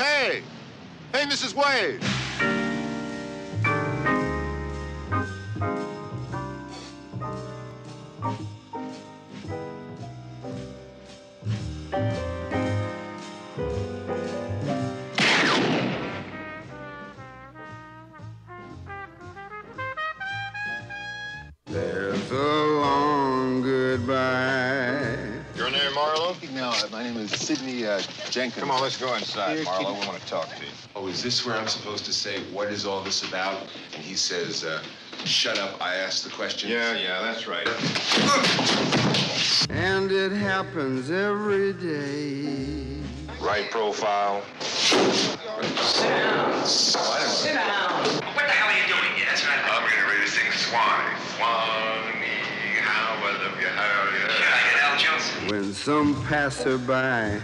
Hey! Hey, Mrs. Wade! There's a Your Marlowe? No, my name is Sidney uh, Jenkins. Come on, let's go inside, Marlowe. We want to talk to you. Oh, is this where I'm supposed to say, what is all this about? And he says, uh, shut up, I asked the question. Yeah, yeah, that's right. And it happens every day. Right profile. Sit down. What the hell are you doing here? That's what I I'm getting ready to sing Swanee. Swanee, how I love you, how I Should I get Al Jolson? When some passerby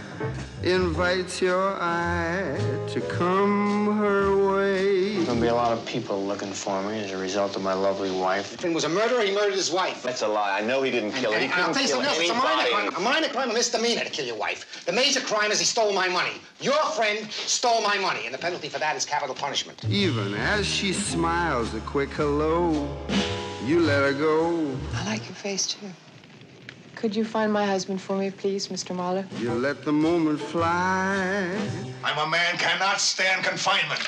invites your eye to come her way. There'll be a lot of people looking for me as a result of my lovely wife. If it was a murderer, he murdered his wife. That's a lie. I know he didn't kill her. He I'll couldn't tell you kill something else. It's a minor crime. A minor crime, a misdemeanor to kill your wife. The major crime is he stole my money. Your friend stole my money, and the penalty for that is capital punishment. Even as she smiles a quick hello, you let her go. I like your face, too. Could you find my husband for me, please, Mr. Marlowe? You let the moment fly. I'm a man cannot stand confinement.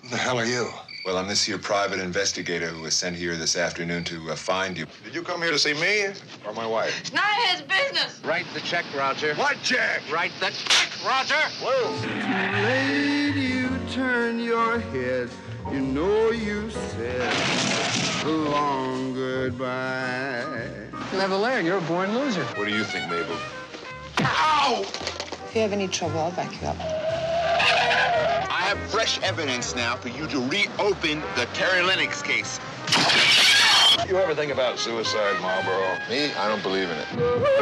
Who the hell are you? Well, I'm this here private investigator who was sent here this afternoon to uh, find you. Did you come here to see me or my wife? It's none of his business. Write the check, Roger. What check? Write the check, Roger. Whoa! Late you turn your head. You know you said a long goodbye. You have a leg. You're a born loser. What do you think, Mabel? Ow! If you have any trouble, I'll back you up. I have fresh evidence now for you to reopen the Terry Lennox case. You ever think about suicide, Marlowe? Me? I don't believe in it. Goodbye.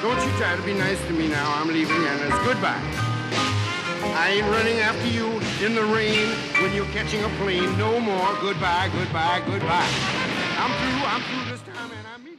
Don't you try to be nice to me now. I'm leaving Anna's. Goodbye. I ain't running after you in the rain when you're catching a plane. No more. Goodbye, goodbye, goodbye. I'm through. I'm through this time, and I mean.